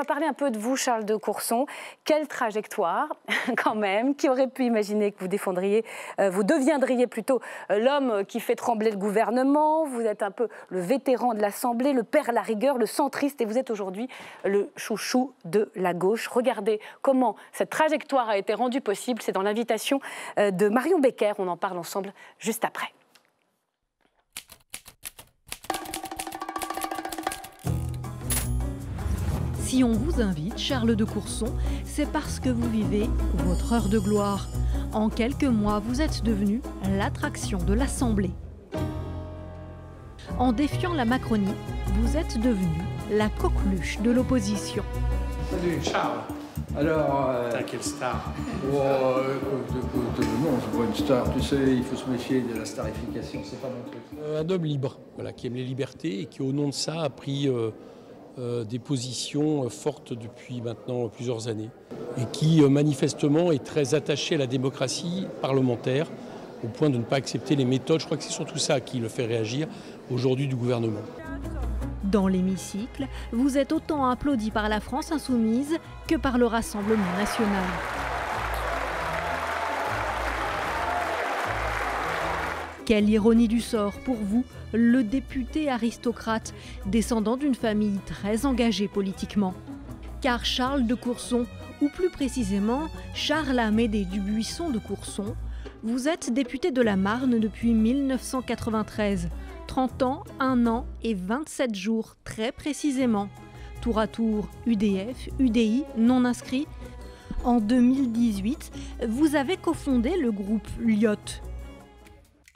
va parler un peu de vous, Charles de Courson. Quelle trajectoire, quand même. Qui aurait pu imaginer que vous défendriez, euh, vous deviendriez plutôt euh, l'homme qui fait trembler le gouvernement? Vous êtes un peu le vétéran de l'Assemblée, le père à la rigueur, le centriste, et vous êtes aujourd'hui le chouchou de la gauche. Regardez comment cette trajectoire a été rendue possible. C'est dans l'invitation euh, de Marion Becker. On en parle ensemble juste après. Si on vous invite, Charles de Courson, c'est parce que vous vivez votre heure de gloire. En quelques mois, vous êtes devenu l'attraction de l'Assemblée. En défiant la Macronie, vous êtes devenu la coqueluche de l'opposition. Salut Charles. Alors. Euh... T'as quelle star? oh, écoute, écoute, non, c'est pas une star. Tu sais, il faut se méfier de la starification, c'est pas mon truc. Euh, un homme libre, voilà, qui aime les libertés et qui, au nom de ça, a pris. Euh, des positions fortes depuis maintenant plusieurs années et qui euh, manifestement est très attaché à la démocratie parlementaire au point de ne pas accepter les méthodes. Je crois que c'est surtout ça qui le fait réagir aujourd'hui du gouvernement. Dans l'hémicycle, vous êtes autant applaudi par la France insoumise que par le Rassemblement national. Quelle ironie du sort pour vous, le député aristocrate, descendant d'une famille très engagée politiquement. Car Charles de Courson, ou plus précisément Charles Amédée Dubuisson de Courson, vous êtes député de la Marne depuis 1993. 30 ans, 1 an et 27 jours très précisément. Tour à tour UDF, UDI, non inscrit. En 2018, vous avez cofondé le groupe Lyot,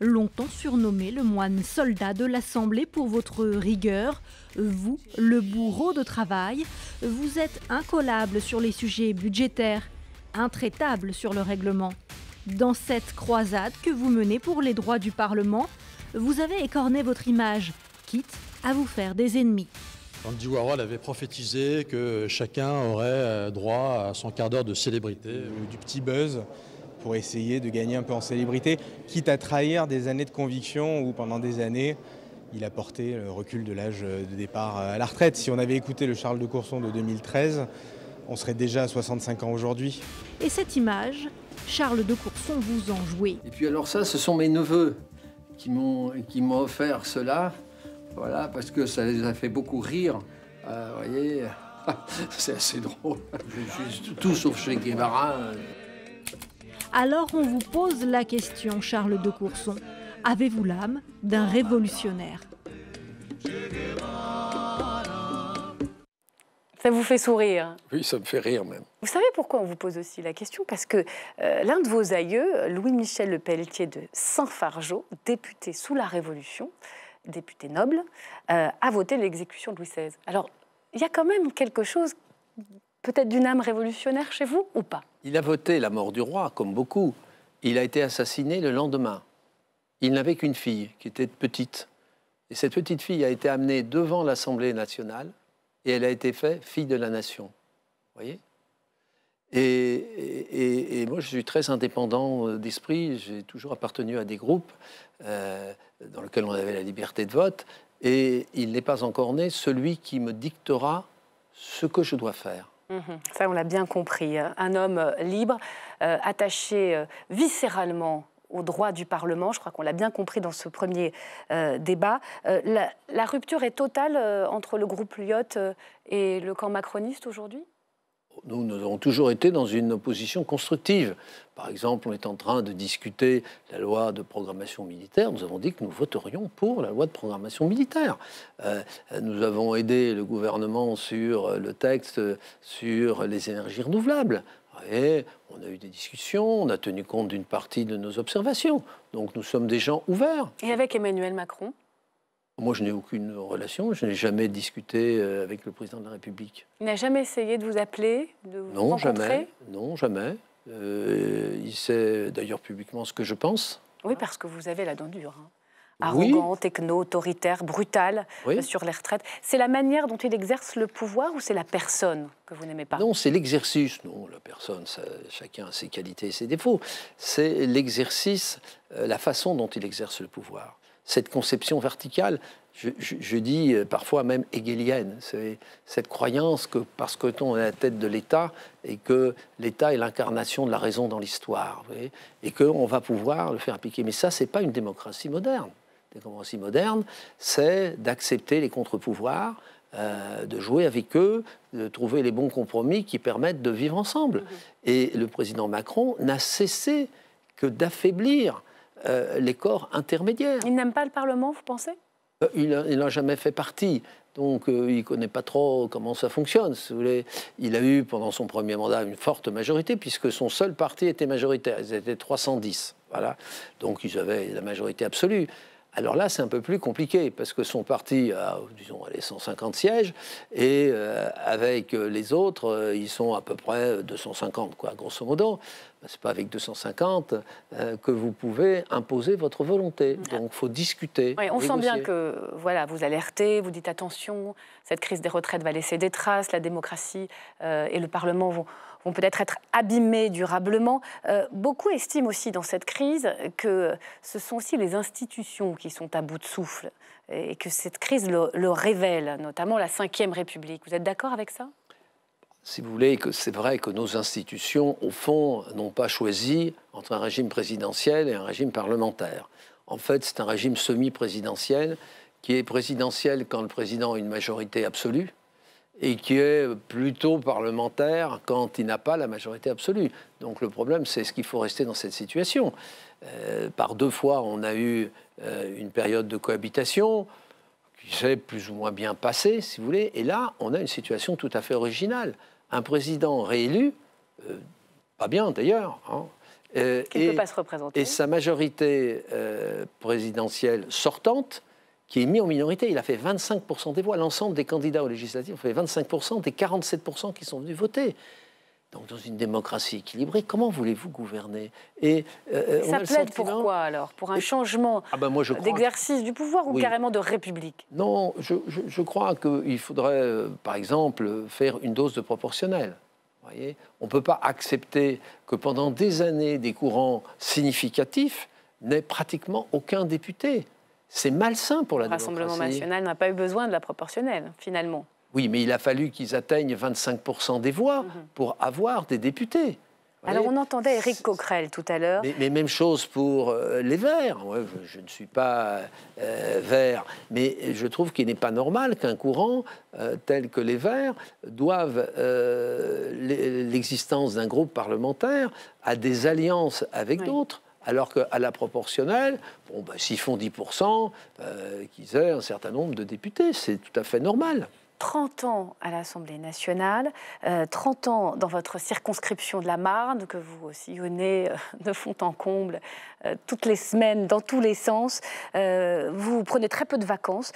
longtemps surnommé le moine soldat de l'Assemblée pour votre rigueur. Vous, le bourreau de travail, vous êtes incollable sur les sujets budgétaires, intraitable sur le règlement. Dans cette croisade que vous menez pour les droits du Parlement, vous avez écorné votre image, quitte à vous faire des ennemis. Andy Warhol avait prophétisé que chacun aurait droit à son quart d'heure de célébrité ou du petit buzz pour essayer de gagner un peu en célébrité, quitte à trahir des années de conviction où pendant des années, il a porté le recul de l'âge de départ à la retraite. Si on avait écouté le Charles de Courson de 2013, on serait déjà à 65 ans aujourd'hui. Et cette image, Charles de Courson vous en jouez. Et puis alors ça, ce sont mes neveux qui m'ont offert cela, voilà, parce que ça les a fait beaucoup rire. Euh, vous voyez, c'est assez drôle. Je suis tout sauf chez Guevara. Alors on vous pose la question, Charles de Courson. Avez-vous l'âme d'un révolutionnaire? Ça vous fait sourire? Oui, ça me fait rire même. Vous savez pourquoi on vous pose aussi la question? Parce que euh, l'un de vos aïeux, Louis-Michel Le Pelletier de Saint-Fargeau, député sous la Révolution, député noble, euh, a voté l'exécution de Louis XVI. Alors, il y a quand même quelque chose peut-être d'une âme révolutionnaire chez vous ou pas? Il a voté la mort du roi, comme beaucoup. Il a été assassiné le lendemain. Il n'avait qu'une fille, qui était petite. Et cette petite fille a été amenée devant l'Assemblée nationale et elle a été faite fille de la nation. Vous voyez? Et, moi, je suis très indépendant euh, d'esprit. J'ai toujours appartenu à des groupes euh, dans lesquels on avait la liberté de vote. Et il n'est pas encore né celui qui me dictera ce que je dois faire. Mhm. ça, on l'a bien compris. Hein. Un homme euh, libre, euh, attaché euh, viscéralement aux droits du Parlement. Je crois qu'on l'a bien compris dans ce premier débat. La, rupture est totale entre le groupe Lyot et le camp macroniste aujourd'hui? Nous, nous avons toujours été dans une opposition constructive. Par exemple, on est en train de discuter la loi de programmation militaire. Nous avons dit que nous voterions pour la loi de programmation militaire. Euh, nous avons aidé le gouvernement sur le texte sur les énergies renouvelables. On a eu des discussions, on a tenu compte d'une partie de nos observations. Donc nous sommes des gens ouverts. Et avec Emmanuel Macron moi, je n'ai aucune relation. Je n'ai jamais discuté euh, avec le président de la République. Il n'a jamais essayé de vous appeler, de vous non, rencontrer jamais. Non, jamais. Euh, il sait d'ailleurs publiquement ce que je pense. Oui, parce que vous avez la dent dure. Hein. Arrogant, techno, autoritaire, brutal euh, sur les retraites. C'est la manière dont il exerce le pouvoir ou c'est la personne que vous n'aimez pas? Non, c'est l'exercice. Non, la personne, chacun a ses qualités et ses défauts. C'est l'exercice, la façon dont il exerce le pouvoir cette conception verticale. je, dis euh, parfois même hegelienne. C'est cette croyance que parce que on est à la tête de l'État et que l'État est l'incarnation de la raison dans l'histoire, et qu'on va pouvoir le faire appliquer. Mais ça, c'est pas une démocratie moderne. Une démocratie moderne, c'est d'accepter les contre-pouvoirs, euh, de jouer avec eux, de trouver les bons compromis qui permettent de vivre ensemble. Mm-hmm. Et le président Macron n'a cessé que d'affaiblir euh, les corps intermédiaires. Il n'aime pas le Parlement, vous pensez? Euh, Il n'a jamais fait partie. Donc il ne connaît pas trop comment ça fonctionne. Si vous voulez. Il a eu pendant son premier mandat une forte majorité puisque son seul parti était majoritaire. Ils étaient 310. Voilà. Donc ils avaient la majorité absolue. Alors là, c'est un peu plus compliqué parce que son parti a, disons, les 150 sièges et euh, avec les autres, euh, ils sont à peu près 250, quoi, grosso modo. C'est pas avec 250 euh, que vous pouvez imposer votre volonté. Donc, il faut discuter. on sent bien que voilà, vous alertez, vous dites attention, cette crise des retraites va laisser des traces, la démocratie et le Parlement vont vont peut-être être abîmés durablement. Euh, beaucoup estiment aussi dans cette crise que ce sont aussi les institutions qui sont à bout de souffle et que cette crise le, révèle, notamment la Ve République. Vous êtes d'accord avec ça? Si vous voulez, que c'est vrai que nos institutions, au fond, n'ont pas choisi entre un régime présidentiel et un régime parlementaire. En fait, c'est un régime semi-présidentiel qui est présidentiel quand le président a une majorité absolue, et qui est plutôt parlementaire quand il n'a pas la majorité absolue. Donc le problème, c'est ce qu'il faut rester dans cette situation. Euh, par deux fois, on a eu euh, une période de cohabitation qui s'est plus ou moins bien passée, si vous voulez, et là, on a une situation tout à fait originale. Un président réélu, euh, pas bien d'ailleurs, hein, qui ne peut pas se représenter. Et sa majorité présidentielle sortante qui est mis en minorité. Il a fait 25% des voix. L'ensemble des candidats aux législatives ont fait 25% des 47% qui sont venus voter. Donc, dans une démocratie équilibrée, comment voulez-vous gouverner? Et euh, ça plaide pourquoi alors? Pour un changement ah ben d'exercice du pouvoir ou carrément de république? Non, je, je crois qu'il faudrait, euh, par exemple, faire une dose de proportionnel. Voyez? On ne peut pas accepter que pendant des années, des courants significatifs n'aient pratiquement aucun député. C'est malsain pour la Le Rassemblement national n'a pas eu besoin de la proportionnelle, finalement. Oui, mais il a fallu qu'ils atteignent 25% des voix mhm. pour avoir des députés. Alors on entendait Éric Coquerel tout à l'heure. Mais, même chose pour euh, les Verts. je, ne suis pas euh, vert, mais je trouve qu'il n'est pas normal qu'un courant euh, tel que les Verts doive l'existence d'un groupe parlementaire à des alliances avec d'autres alors qu'à la proportionnelle, bon, bah, s'ils font 10%, euh, qu'ils aient un certain nombre de députés, c'est tout à fait normal. 30 ans à l'Assemblée nationale, 30 euh, ans dans votre circonscription de la Marne, que vous sillonnez euh, de fond en comble toutes les semaines, dans tous les sens. vous prenez très peu de vacances.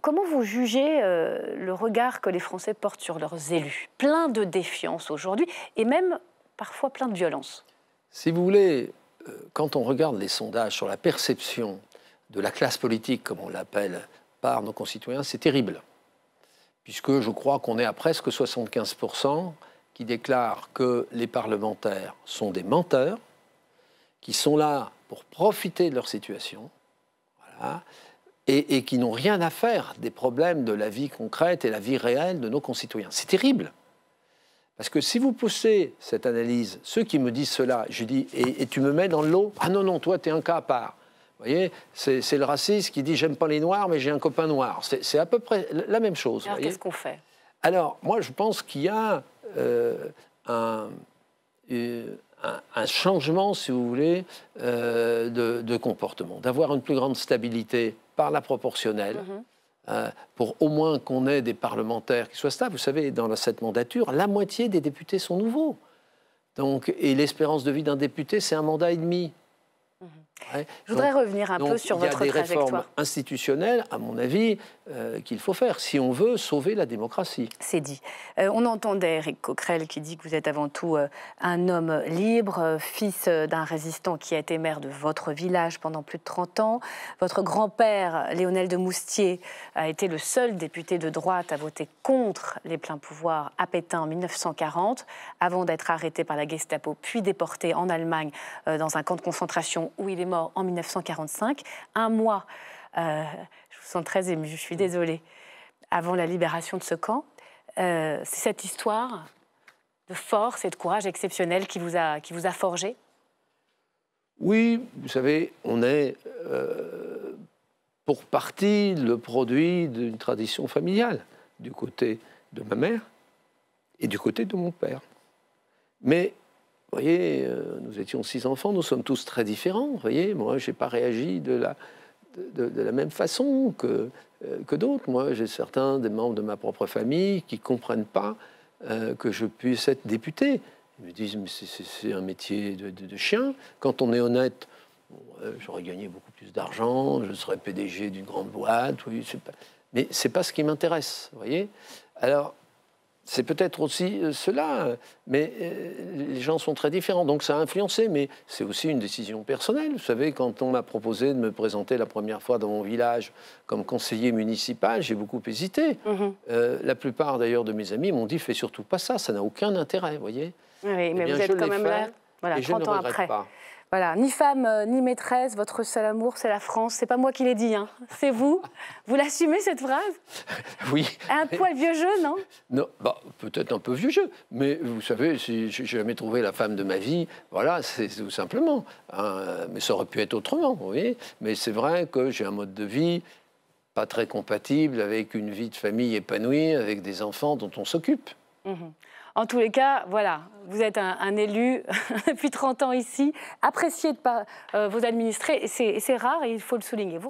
comment vous jugez le regard que les Français portent sur leurs élus? Plein de défiance aujourd'hui et même parfois plein de violence. Si vous voulez, quand on regarde les sondages sur la perception de la classe politique, comme on l'appelle, par nos concitoyens, c'est terrible. Puisque je crois qu'on est à presque 75% qui déclarent que les parlementaires sont des menteurs, qui sont là pour profiter de leur situation, et, et qui n'ont rien à faire des problèmes de la vie concrète et la vie réelle de nos concitoyens. C'est terrible. Parce que si vous poussez cette analyse, ceux qui me disent cela, je dis, et, tu me mets dans l'eau, ah non, non, toi, tu es un cas à part. Vous voyez, c'est le raciste qui dit j'aime pas les noirs, mais j'ai un copain noir. C'est à peu près la même chose. Alors qu'est-ce qu'on fait? Alors, moi, je pense qu'il y a euh, un, un, changement, si vous voulez, euh, de, comportement, d'avoir une plus grande stabilité par la proportionnelle. Euh, pour au moins qu'on ait des parlementaires qui soient stables. Vous savez, dans cette mandature, la moitié des députés sont nouveaux. Donc, et l'espérance de vie d'un député, c'est un mandat et demi. Je voudrais revenir un peu sur votre trajectoire. Il y a des réformes institutionnelles, à mon avis, euh, qu'il faut faire si on veut sauver la démocratie. C'est dit. Euh, on entendait Eric Coquerel qui dit que vous êtes avant tout euh, un homme libre, fils d'un résistant qui a été maire de votre village pendant plus de 30 ans. Votre grand-père, Léonel de Moustier, a été le seul député de droite à voter contre les pleins pouvoirs à Pétain en 1940, avant d'être arrêté par la Gestapo, puis déporté en Allemagne dans un camp de concentration où il est mort en 1945, un mois je vous sens très émue, je suis désolée, avant la libération de ce camp. c'est cette histoire de force et de courage exceptionnel qui vous a, qui vous a forgé? Oui, vous savez, on est pour partie le produit d'une tradition familiale, du côté de ma mère et du côté de mon père. Mais, vous voyez, euh, nous étions six enfants, nous sommes tous très différents. Vous voyez, moi, je n'ai pas réagi de la, de, la même façon que, euh, que d'autres. Moi, j'ai certains des membres de ma propre famille qui ne comprennent pas euh, que je puisse être député. Ils me disent, mais c'est un métier de, de, chien. Quand on est honnête, j'aurais gagné beaucoup plus d'argent, je serais PDG d'une grande boîte. Mais ce n'est pas ce qui m'intéresse, vous voyez Alors, c'est peut-être aussi euh, cela, mais euh, les gens sont très différents, donc ça a influencé, mais c'est aussi une décision personnelle. Vous savez, quand on m'a proposé de me présenter la première fois dans mon village comme conseiller municipal, j'ai beaucoup hésité. Mhm. Euh, la plupart d'ailleurs de mes amis m'ont dit, fais surtout pas ça, ça n'a aucun intérêt, vous voyez Oui, mais eh vous êtes quand même là, voilà, 30 ans après. Pas. Voilà, ni femme euh, ni maîtresse, votre seul amour, c'est la France. C'est pas moi qui l'ai dit, hein. c'est vous. Vous l'assumez cette phrase? Oui. Un poil vieux jeu, non? Non, bah, peut-être un peu vieux jeu, mais vous savez, si j'ai jamais trouvé la femme de ma vie, voilà, c'est tout simplement. Hein. mais ça aurait pu être autrement, vous voyez. Mais c'est vrai que j'ai un mode de vie pas très compatible avec une vie de famille épanouie, avec des enfants dont on s'occupe. Mhm. En tous les cas, voilà, vous êtes un, élu depuis 30 ans ici, apprécié par euh, vos administrés, c'est rare et il faut le souligner. Vous